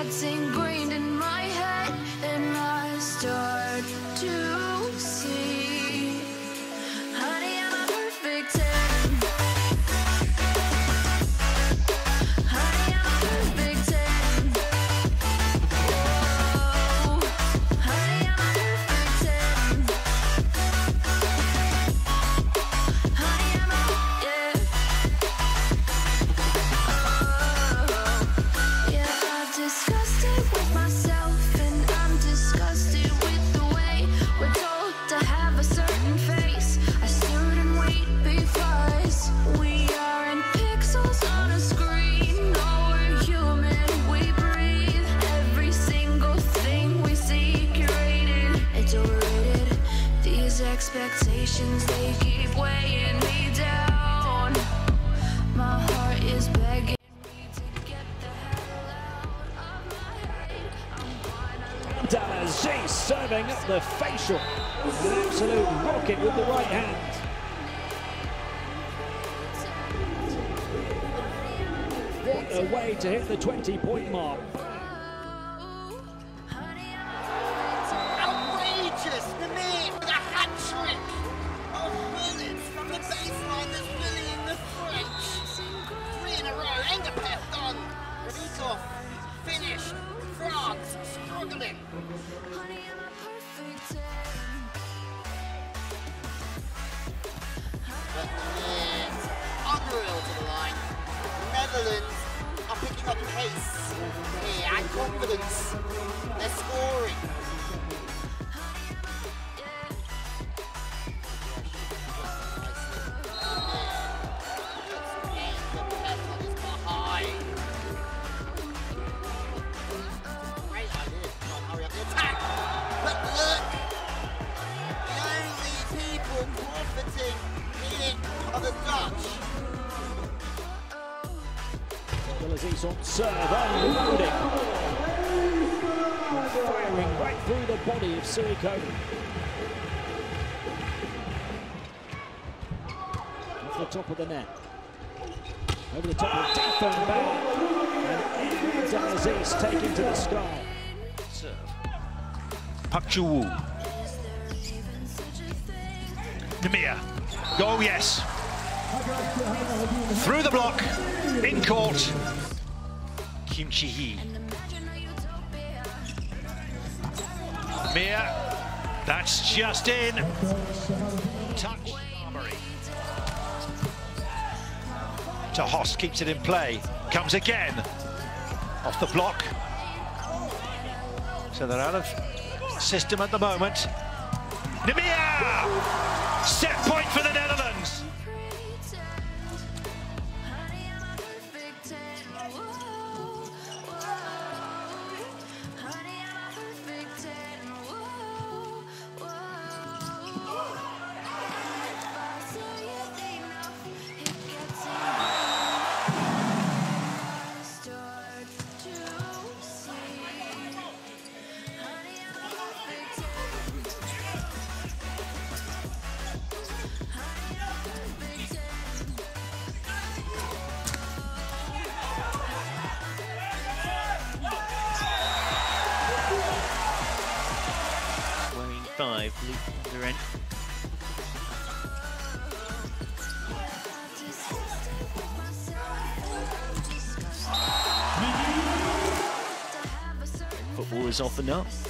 It gets expectations, they serving up the facial. An absolute rocket with the right hand. What a way to hit the 20 point mark. Unreal to the line. Netherlands are picking up pace here and confidence. They're scoring. Dalazi's on serve, unloading. Firing right through the body of Siriko. Off the top of the net. Over the top of and back. And Dalazi's taken to the sky. Serve. Pak Chu-woo. Nimir. Oh, yes. Through the block. In court. Kim Chi-hee. Nimir. That's just in. Touch. Armory. To Host, keeps it in play. Comes again. Off the block. So they're out of system at the moment. Nimir! Set point for the Netherlands. Five. Football is off and up.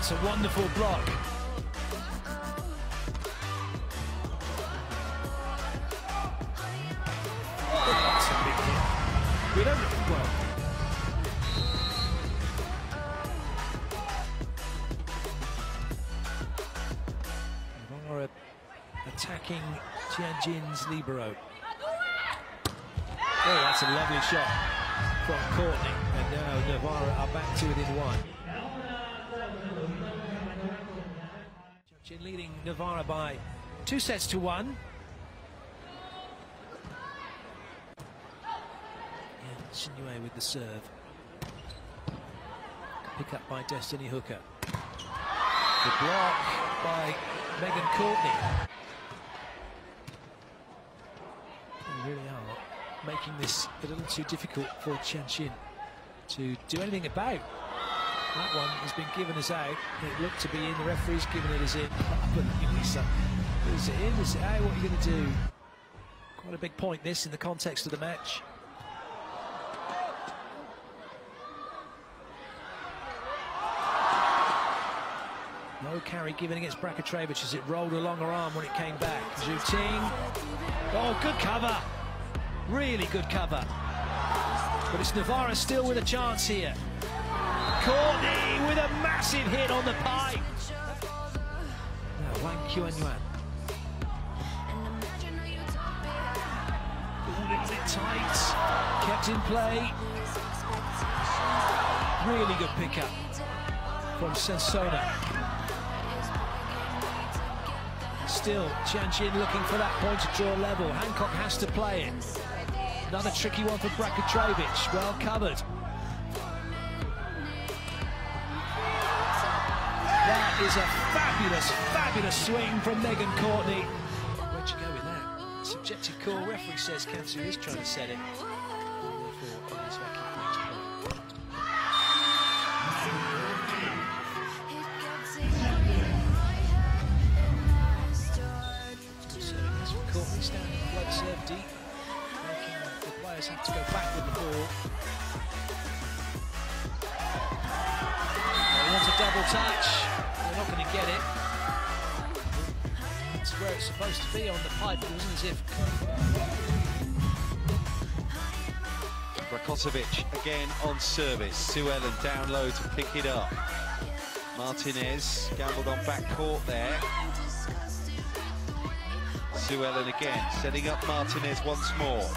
That's a wonderful block. Hit. We don't, well, attacking Tianjin's libero. Oh, that's a lovely shot from Courtney. And now Novara are back to within one. Leading Novara by two sets to one. And with the serve. Pick up by Destinee Hooker. The block by Megan Courtney. They really are making this a little too difficult for Chen Tianjin to do anything about. That one has been given as out. It looked to be in. The referee's given it as in. But is it in? Is it out? What are you going to do? Quite a big point, this, in the context of the match. No carry given against Brakočević as it rolled along her arm when it came back. Zhu Oh, good cover. Really good cover. But it's Novara still with a chance here. Courtney with a massive hit on the pipe. Now Wang Yuan. A utopia. Holding it tight. Kept in play. Really good pickup from Sensona. Still, Tianjin looking for that point to draw level. Hancock has to play it. Another tricky one for Brakočević. Well covered. Is a fabulous, fabulous swing from Megan Courtney. Where'd you go with that? Subjective call. Referee says Kansu is trying to set it. Courtney, serve deep, the players have to go back with the ball. A double touch. It's supposed to be on the pipe. It wasn't as if Rakotovic again on service. Sue Ellen down low to pick it up. Martinez gambled on back court there. Sue Ellen again, setting up Martinez once more.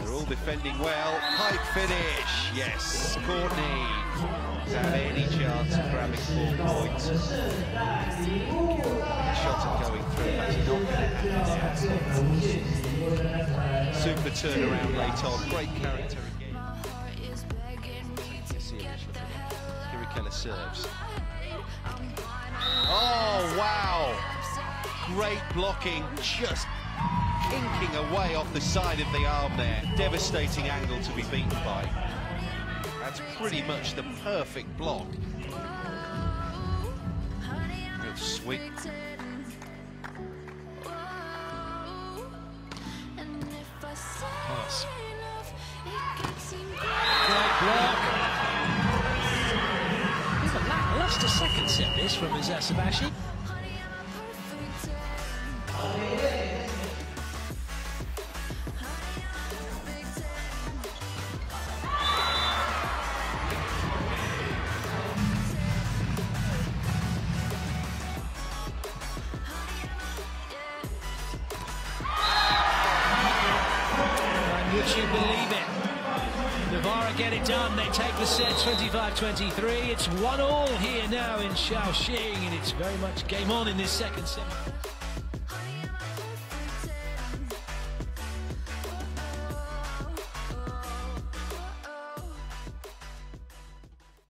They're all defending well. Pipe finish. Yes, Courtney. Have any chance of grabbing four points? Shot at going through. That's not going to. Super turnaround late on. Great character again. heart is begging me to See get initial the hell Kiri Keller serves. Oh, wow. Great blocking, just inking away off the side of the arm there. Devastating angle to be beaten by. That's pretty much the perfect block. Real swing. Pass. Great block. A lackluster second set this from Eczacıbaşı. Oh. Would you believe it? Novara get it done. They take the set 25-23. It's one all here now in Shaoxing, and it's very much game on in this second set.